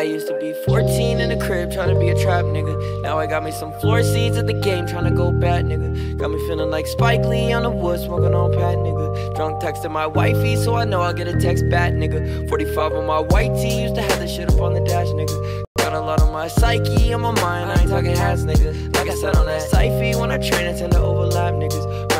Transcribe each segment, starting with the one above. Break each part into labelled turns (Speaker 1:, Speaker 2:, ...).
Speaker 1: I used to be 14 in the crib trying to be a trap nigga. Now I got me some floor seeds at the game trying to go bat nigga. Got me feeling like Spike Lee on the wood smoking on pat nigga. Drunk texting my wifey so I know I'll get a text back nigga. 45 on my white tee used to have this shit up on the dash nigga. Got a lot on my psyche, on my mind, I ain't talking hats nigga. Like I said on that Syfy, when I train I tend to overlap niggas.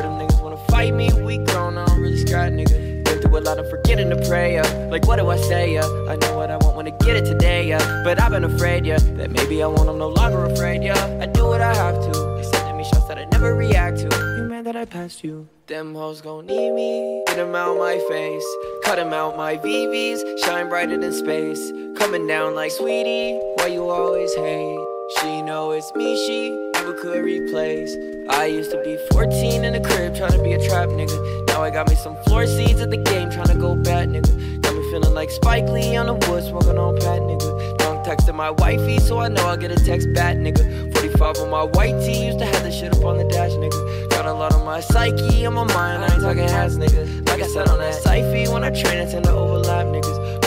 Speaker 1: A forgetting to pray, yeah. Like, what do I say, yeah? I know what I want I get it today, yeah. But I've been afraid, yeah. That maybe I want, I'm no longer afraid, yeah. I do what I have to. They sending me shots that I never react to. You mad that I passed you? Them hoes gon' need me. Get them out my face. Cut them out my VVs. Shine brighter than space. Coming down like sweetie. Why you always hate? She know it's me, she never could replace. I used to be 14 in the crib trying to be a trap nigga. Now I got me some floor seeds at the game trying to go bat nigga. Got me feeling like Spike Lee on the wood smoking on pat nigga. Drunk texting my wifey so I know I'll get a text back nigga. 45 on my white tee used to have this shit up on the dash nigga. Got a lot on my psyche, on my mind, I ain't talking hats nigga. Like I said on that Syfy, when I train I tend to overlap niggas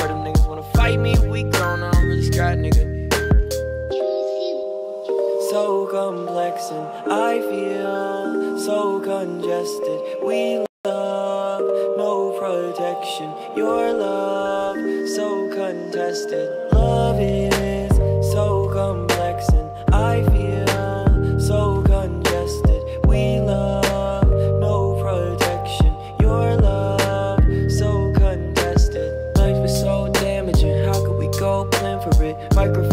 Speaker 1: so complex and I feel so congested. We love, no protection. Your love, so contested. Love is so complex and I feel so congested. We love, no protection. Your love, so contested. Life is so damaging. How could we go plan for it? Microphone